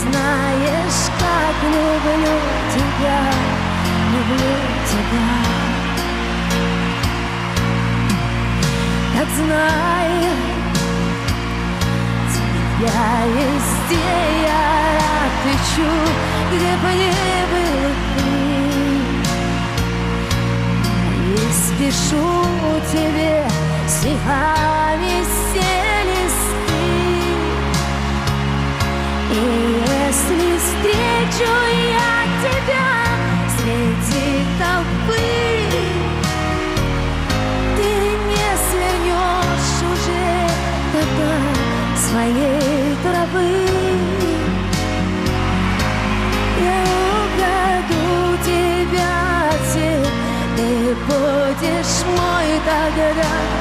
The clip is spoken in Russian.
знаешь, как люблю тебя, люблю тебя. Так знай, тебя везде я отвечу, где бы ни был ты. И спешу тебе стихами Хочу я тебя среди толпы. Ты не свернешь уже тогда своей травы. Я украду тебя, ты будешь мой тогда.